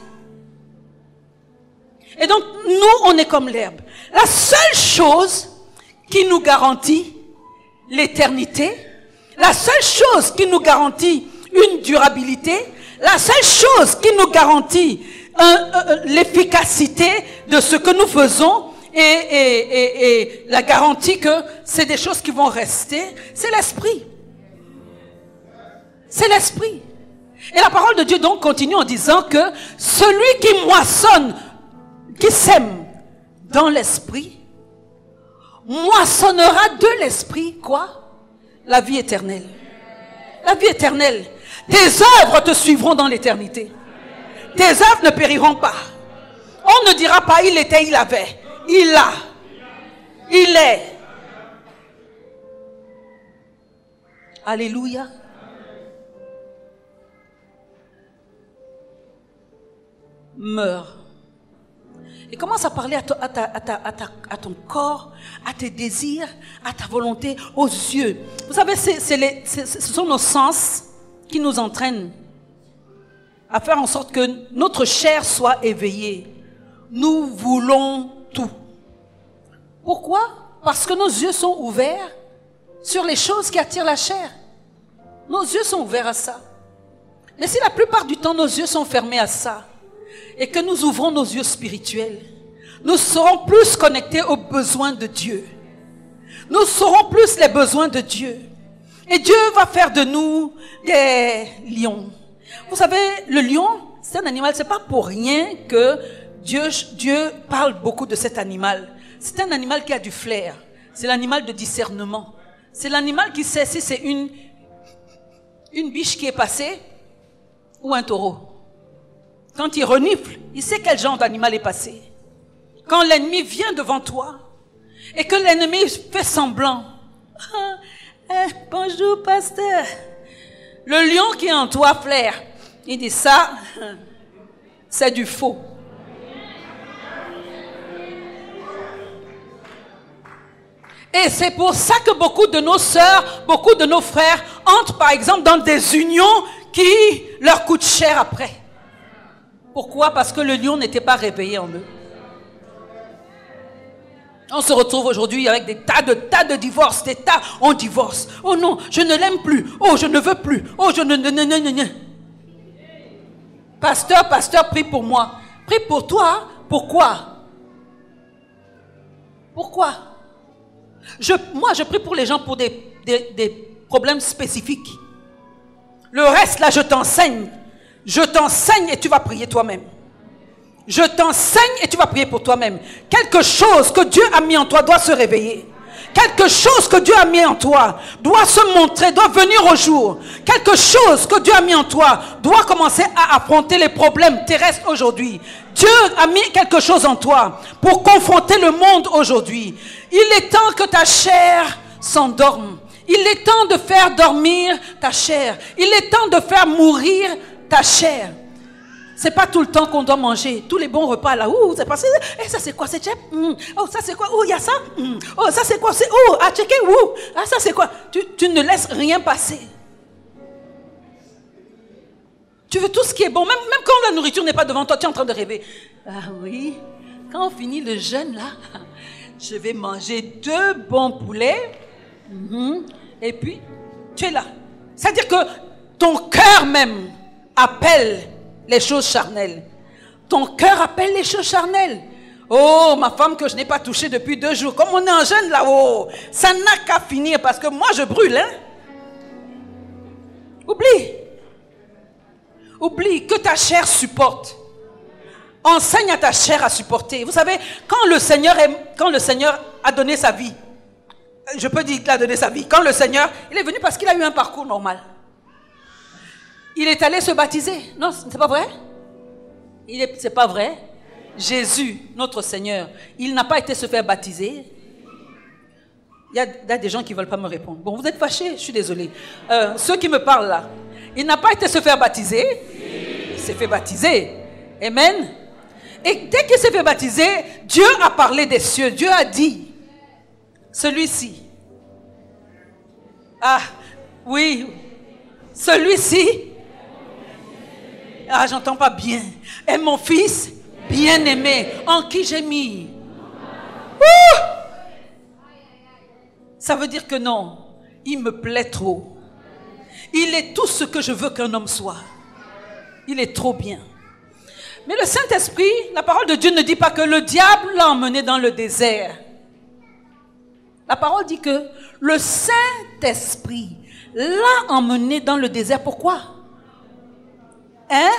Et donc, nous, on est comme l'herbe. La seule chose qui nous garantit l'éternité, la seule chose qui nous garantit une durabilité, la seule chose qui nous garantit l'efficacité de ce que nous faisons et, la garantie que c'est des choses qui vont rester, c'est l'esprit. C'est l'esprit. Et la parole de Dieu donc continue en disant que celui qui moissonne, qui sème dans l'esprit, moissonnera de l'esprit quoi? La vie éternelle. La vie éternelle. Tes œuvres te suivront dans l'éternité. Tes œuvres ne périront pas. On ne dira pas il était, il avait. Il a. Il est. Alléluia. meurt. Et commence à parler à, ton corps, à tes désirs, à ta volonté, aux yeux. Vous savez, ce sont nos sens qui nous entraînent à faire en sorte que notre chair soit éveillée. Nous voulons tout. Pourquoi? Parce que nos yeux sont ouverts sur les choses qui attirent la chair. Nos yeux sont ouverts à ça. Mais si la plupart du temps nos yeux sont fermés à ça, et que nous ouvrons nos yeux spirituels, nous serons plus connectés aux besoins de Dieu. Nous saurons plus les besoins de Dieu. Et Dieu va faire de nous des lions. Vous savez, le lion, c'est un animal, c'est pas pour rien que Dieu, parle beaucoup de cet animal. C'est un animal qui a du flair. C'est l'animal de discernement. C'est l'animal qui sait si c'est une biche qui est passée ou un taureau. Quand il renifle, il sait quel genre d'animal est passé. Quand l'ennemi vient devant toi et que l'ennemi fait semblant, ah, eh, bonjour pasteur, le lion qui est en toi flaire, il dit ça, c'est du faux. Et c'est pour ça que beaucoup de nos sœurs, beaucoup de nos frères entrent par exemple dans des unions qui leur coûtent cher après. Pourquoi? Parce que le lion n'était pas réveillé en eux. On se retrouve aujourd'hui avec des tas de tas de divorces, des tas, on divorce. Oh non, je ne l'aime plus. Oh, je ne veux plus. Oh, je ne, ne, ne, ne, ne. Pasteur, pasteur, prie pour moi. Prie pour toi. Pourquoi? Pourquoi? Moi, je prie pour les gens pour des, des, des problèmes spécifiques. Le reste, là, je t'enseigne. Je t'enseigne et tu vas prier toi-même. Je t'enseigne et tu vas prier pour toi-même. Quelque chose que Dieu a mis en toi doit se réveiller. Quelque chose que Dieu a mis en toi doit se montrer, doit venir au jour. Quelque chose que Dieu a mis en toi doit commencer à affronter les problèmes terrestres aujourd'hui. Dieu a mis quelque chose en toi pour confronter le monde aujourd'hui. Il est temps que ta chair s'endorme. Il est temps de faire dormir ta chair. Il est temps de faire mourir ta chair. C'est pas tout le temps qu'on doit manger. Tous les bons repas là. Ouh, c'est passé. Eh, ça c'est quoi C'est chef hmm. Oh, ça c'est quoi? Oh, il y a ça? Hmm. Oh, ça c'est quoi? C'est oh, à checker. Ouh. Ah, ça c'est quoi? Tu, ne laisses rien passer. Tu veux tout ce qui est bon, même, même quand la nourriture n'est pas devant toi, tu es en train de rêver. Ah oui, quand on finit le jeûne là, je vais manger deux bons poulets. Mhm. Et puis, tu es là. C'est-à-dire que ton cœur même appelle les choses charnelles. Ton cœur appelle les choses charnelles. Oh, ma femme que je n'ai pas touchée depuis deux jours. Comme on est en jeûne là-haut, ça n'a qu'à finir parce que moi je brûle. Hein? Oublie. Oublie que ta chair supporte. Enseigne à ta chair à supporter. Vous savez, quand le Seigneur, quand le Seigneur a donné sa vie, je peux dire qu'il a donné sa vie. Quand le Seigneur, il est venu parce qu'il a eu un parcours normal. Il est allé se baptiser. Non, ce n'est pas vrai. Ce n'est pas vrai. Jésus, notre Seigneur, il n'a pas été se faire baptiser. Il y, a, des gens qui ne veulent pas me répondre. Bon, vous êtes fâchés, je suis désolé. Euh, ceux qui me parlent là, il n'a pas été se faire baptiser. Il s'est fait baptiser. Amen. Et dès qu'il s'est fait baptiser, Dieu a parlé des cieux. Dieu a dit, celui-ci. Ah, oui, celui-ci ah, j'entends pas bien. Et mon fils bien-aimé, en qui j'ai mis? Ça veut dire que non, il me plaît trop. Il est tout ce que je veux qu'un homme soit. Il est trop bien. Mais le Saint-Esprit, la parole de Dieu ne dit pas que le diable l'a emmené dans le désert. La parole dit que le Saint-Esprit l'a emmené dans le désert. Pourquoi? Hein?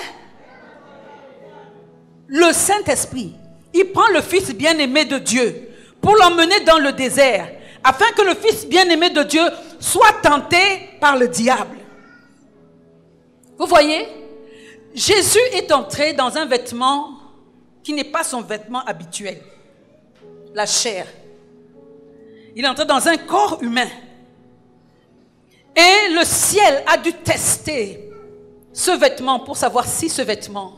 Le Saint-Esprit, il prend le Fils bien-aimé de Dieu pour l'emmener dans le désert, afin que le Fils bien-aimé de Dieu soit tenté par le diable. Vous voyez, Jésus est entré dans un vêtement qui n'est pas son vêtement habituel, la chair. Il est entré dans un corps humain. Et le ciel a dû tester ce vêtement pour savoir si ce vêtement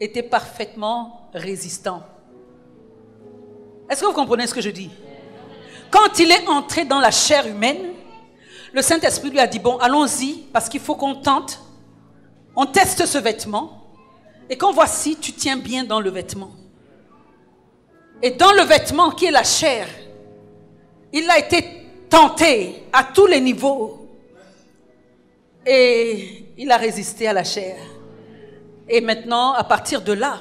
était parfaitement résistant. Est-ce que vous comprenez ce que je dis? Quand il est entré dans la chair humaine, le Saint-Esprit lui a dit, bon, allons-y, parce qu'il faut qu'on tente, on teste ce vêtement, et qu'on voit si tu tiens bien dans le vêtement. Et dans le vêtement qui est la chair, il a été tenté à tous les niveaux. Et il a résisté à la chair. Et maintenant, à partir de là,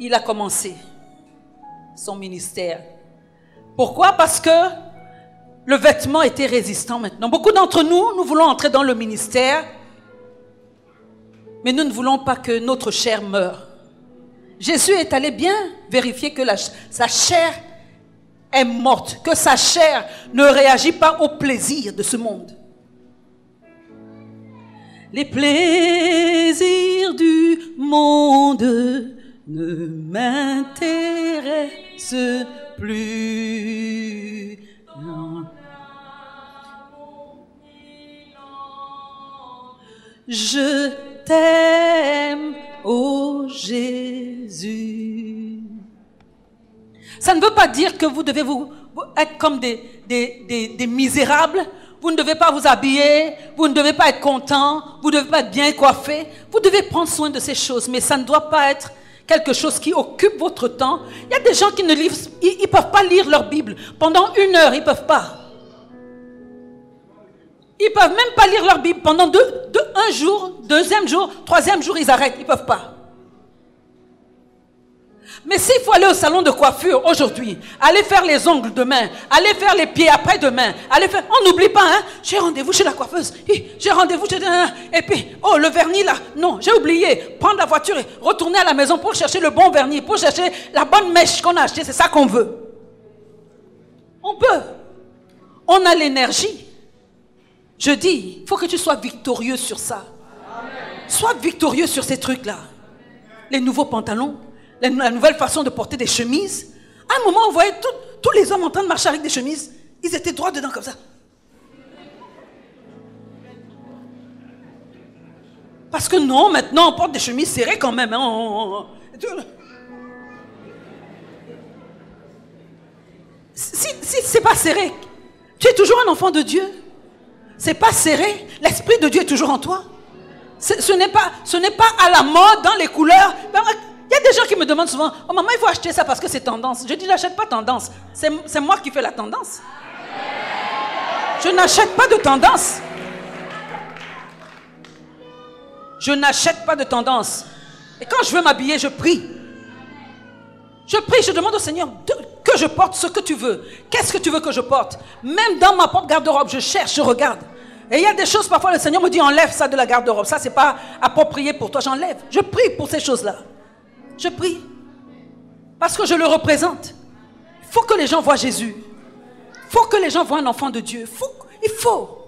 il a commencé son ministère. Pourquoi? Parce que le vêtement était résistant maintenant. Beaucoup d'entre nous, nous voulons entrer dans le ministère, mais nous ne voulons pas que notre chair meure. Jésus est allé bien vérifier que sa chair est morte, que sa chair ne réagit pas au plaisir de ce monde. Les plaisirs du monde ne m'intéressent plus. Je t'aime, ô Jésus. Ça ne veut pas dire que vous devez vous, être comme des, misérables. Vous ne devez pas vous habiller, vous ne devez pas être content, vous ne devez pas être bien coiffé. Vous devez prendre soin de ces choses, mais ça ne doit pas être quelque chose qui occupe votre temps. Il y a des gens qui ne lisent, ils ne peuvent pas lire leur Bible. Pendant une heure, ils peuvent pas. Ils peuvent même pas lire leur Bible. Pendant deux, un jour, deuxième jour, troisième jour, ils arrêtent. Ils peuvent pas. Mais s'il faut aller au salon de coiffure aujourd'hui, aller faire les ongles demain, aller faire les pieds après-demain, aller faire... On n'oublie pas, hein, j'ai rendez-vous chez la coiffeuse, j'ai rendez-vous chez... Et puis, oh, le vernis là, non, j'ai oublié. Prendre la voiture et retourner à la maison pour chercher le bon vernis, pour chercher la bonne mèche qu'on a achetée, c'est ça qu'on veut. On peut. On a l'énergie. Je dis, il faut que tu sois victorieux sur ça. Sois victorieux sur ces trucs-là. Les nouveaux pantalons, la nouvelle façon de porter des chemises. À un moment, on voyait tous les hommes en train de marcher avec des chemises. Ils étaient droits dedans comme ça. Parce que non, maintenant, on porte des chemises serrées quand même. Hein. Si, si c'est pas serré, tu es toujours un enfant de Dieu. C'est pas serré. L'esprit de Dieu est toujours en toi. Ce n'est pas, ce n'est pas à la mode dans les couleurs. Il y a des gens qui me demandent souvent, oh maman, il faut acheter ça parce que c'est tendance. Je dis, n'achète pas tendance. C'est moi qui fais la tendance. Je n'achète pas de tendance. Je n'achète pas de tendance. Et quand je veux m'habiller, je prie. Je prie, je demande au Seigneur que je porte ce que tu veux. Qu'est-ce que tu veux que je porte? Même dans ma propre garde-robe, je cherche, je regarde. Et il y a des choses, parfois le Seigneur me dit, enlève ça de la garde-robe. Ça, c'est pas approprié pour toi, j'enlève. Je prie pour ces choses-là. Je prie. Parce que je le représente. Il faut que les gens voient Jésus. Il faut que les gens voient un enfant de Dieu. il faut.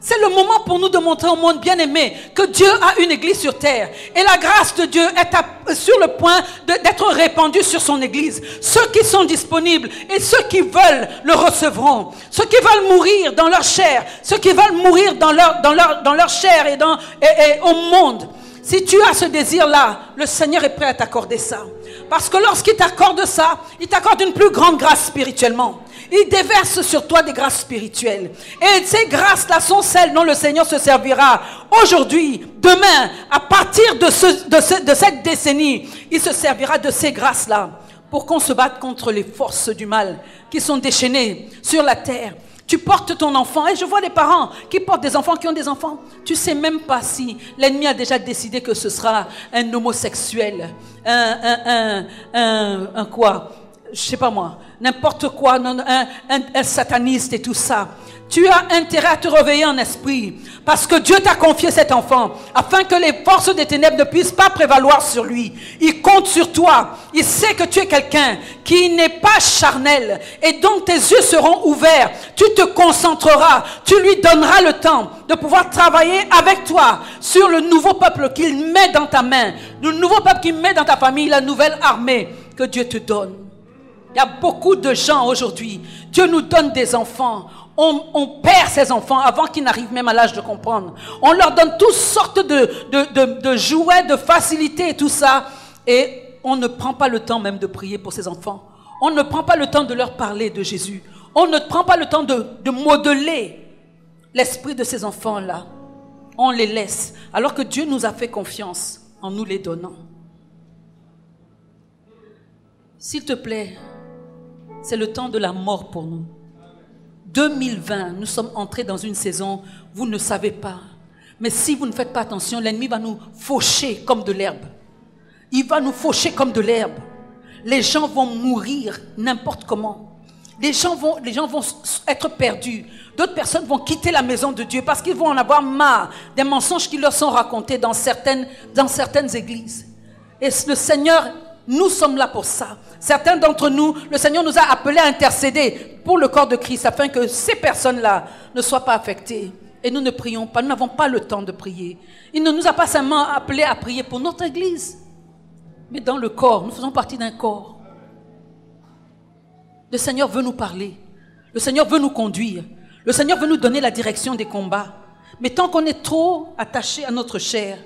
C'est le moment pour nous de montrer au monde bien-aimé que Dieu a une église sur terre. Et la grâce de Dieu est sur le point d'être répandue sur son église. Ceux qui sont disponibles et ceux qui veulent le recevront. Ceux qui veulent mourir dans leur chair, ceux qui veulent mourir dans leur, chair et au monde si tu as ce désir-là, le Seigneur est prêt à t'accorder ça. Parce que lorsqu'il t'accorde ça, il t'accorde une plus grande grâce spirituellement. Il déverse sur toi des grâces spirituelles. Et ces grâces-là sont celles dont le Seigneur se servira aujourd'hui, demain, à partir de, cette décennie. Il se servira de ces grâces-là pour qu'on se batte contre les forces du mal qui sont déchaînées sur la terre tu portes ton enfant. Et je vois des parents qui portent des enfants, qui ont des enfants. Tu sais même pas si l'ennemi a déjà décidé que ce sera un homosexuel, un, un, un, un, un quoi, je sais pas moi, n'importe quoi, un, un sataniste et tout ça. Tu as intérêt à te réveiller en esprit. Parce que Dieu t'a confié cet enfant. Afin que les forces des ténèbres ne puissent pas prévaloir sur lui. Il compte sur toi. Il sait que tu es quelqu'un qui n'est pas charnel. Et donc tes yeux seront ouverts. Tu te concentreras. Tu lui donneras le temps de pouvoir travailler avec toi sur le nouveau peuple qu'il met dans ta main. Le nouveau peuple qu'il met dans ta famille. La nouvelle armée que Dieu te donne. Il y a beaucoup de gens aujourd'hui. Dieu nous donne des enfants on, perd ses enfants avant qu'ils n'arrivent même à l'âge de comprendre. On leur donne toutes sortes de, jouets, de facilités et tout ça. Et on ne prend pas le temps même de prier pour ses enfants. On ne prend pas le temps de leur parler de Jésus. On ne prend pas le temps de modeler l'esprit de ces enfants-là. On les laisse. Alors que Dieu nous a fait confiance en nous les donnant. S'il te plaît, c'est le temps de la mort pour nous. 2020, nous sommes entrés dans une saison, vous ne savez pas. Mais si vous ne faites pas attention, l'ennemi va nous faucher comme de l'herbe. Il va nous faucher comme de l'herbe. Les gens vont mourir n'importe comment. Les gens vont, être perdus. D'autres personnes vont quitter la maison de Dieu parce qu'ils vont en avoir marre des mensonges qui leur sont racontés dans certaines, dans certaines églises. Et le Seigneur, nous sommes là pour ça. Certains d'entre nous, le Seigneur nous a appelés à intercéder pour le corps de Christ afin que ces personnes-là ne soient pas affectées. Et nous ne prions pas, nous n'avons pas le temps de prier. Il ne nous a pas seulement appelés à prier pour notre Église, mais dans le corps. Nous faisons partie d'un corps. Le Seigneur veut nous parler. Le Seigneur veut nous conduire. Le Seigneur veut nous donner la direction des combats. Mais tant qu'on est trop attaché à notre chair,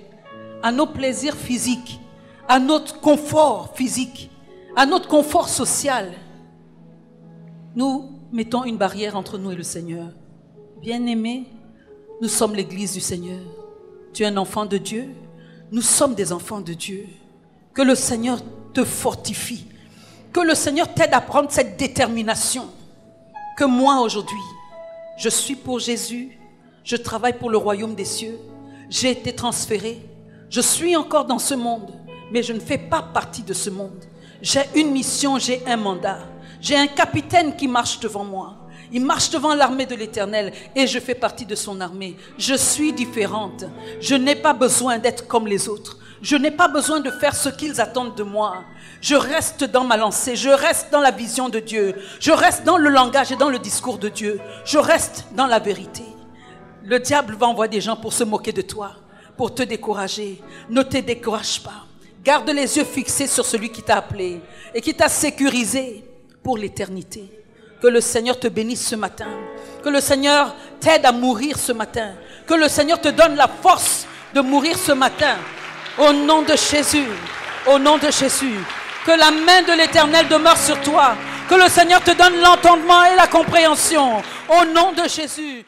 à nos plaisirs physiques, à notre confort physique, à notre confort social, nous mettons une barrière entre nous et le Seigneur. Bien-aimés, nous sommes l'Église du Seigneur. Tu es un enfant de Dieu. Nous sommes des enfants de Dieu. Que le Seigneur te fortifie. Que le Seigneur t'aide à prendre cette détermination. Que moi aujourd'hui, je suis pour Jésus. Je travaille pour le royaume des cieux. J'ai été transféré. Je suis encore dans ce monde, mais je ne fais pas partie de ce monde. J'ai une mission, j'ai un mandat. J'ai un capitaine qui marche devant moi. Il marche devant l'armée de l'Éternel et je fais partie de son armée. Je suis différente. Je n'ai pas besoin d'être comme les autres. Je n'ai pas besoin de faire ce qu'ils attendent de moi. Je reste dans ma lancée, je reste dans la vision de Dieu, je reste dans le langage et dans le discours de Dieu, je reste dans la vérité. Le diable va envoyer des gens pour se moquer de toi, pour te décourager. Ne te décourage pas. Garde les yeux fixés sur celui qui t'a appelé et qui t'a sécurisé pour l'éternité. Que le Seigneur te bénisse ce matin. Que le Seigneur t'aide à mourir ce matin. Que le Seigneur te donne la force de mourir ce matin. Au nom de Jésus. Au nom de Jésus. Que la main de l'Éternel demeure sur toi. Que le Seigneur te donne l'entendement et la compréhension. Au nom de Jésus.